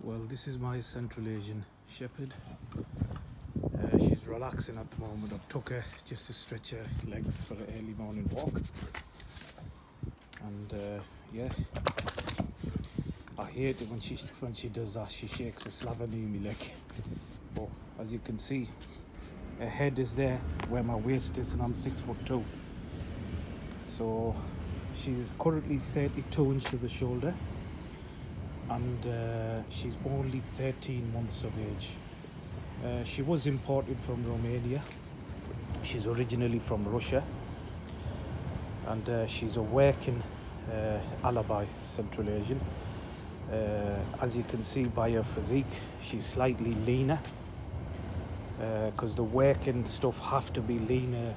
Well, this is my Central Asian Shepherd. Uh, she's relaxing at the moment. I took her just to stretch her legs for an early morning walk. And uh, yeah, I hate it when she when she does that. She shakes the slavery in my leg. But as you can see, her head is there where my waist is, and I'm six foot two. So she's currently 32 inches to the shoulder and uh, she's only 13 months of age. Uh, she was imported from Romania. She's originally from Russia and uh, she's a working uh, Alabai Central Asian. Uh, as you can see by her physique, she's slightly leaner because the working stuff have to be leaner,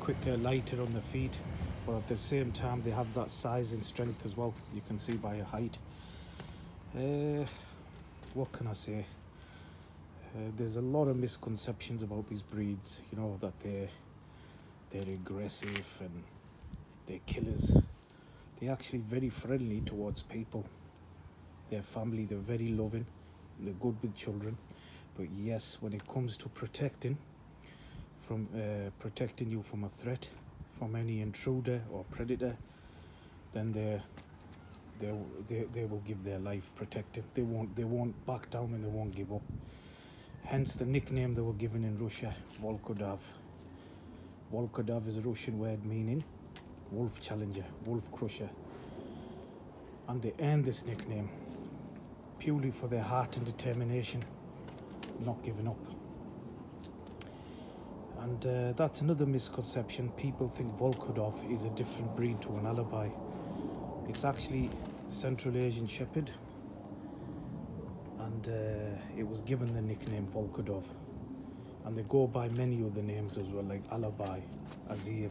quicker, lighter on the feet but at the same time they have that size and strength as well you can see by her height uh, what can I say? Uh, there's a lot of misconceptions about these breeds. You know that they're they're aggressive and they're killers. They're actually very friendly towards people. Their family, they're very loving. They're good with children. But yes, when it comes to protecting from uh, protecting you from a threat, from any intruder or predator, then they're they, they, they will give their life protected. They won't, they won't back down and they won't give up. Hence the nickname they were given in Russia, Volkodav. Volkodav is a Russian word meaning wolf challenger, wolf crusher. And they earned this nickname purely for their heart and determination, not giving up. And uh, that's another misconception. People think Volkodav is a different breed to an Alabai. It's actually Central Asian Shepherd and uh, it was given the nickname Volkodav and they go by many other names as well like Alabai, Azir,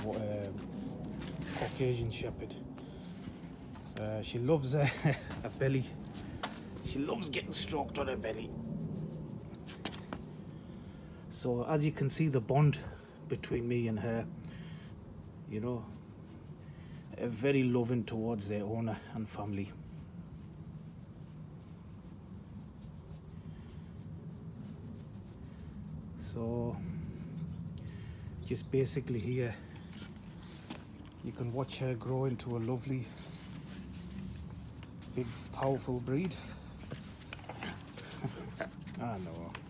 uh, Caucasian Shepherd. Uh, she loves a, a belly. She loves getting stroked on her belly. So as you can see the bond between me and her, you know, very loving towards their owner and family. So just basically here you can watch her grow into a lovely big powerful breed. Ah, I know.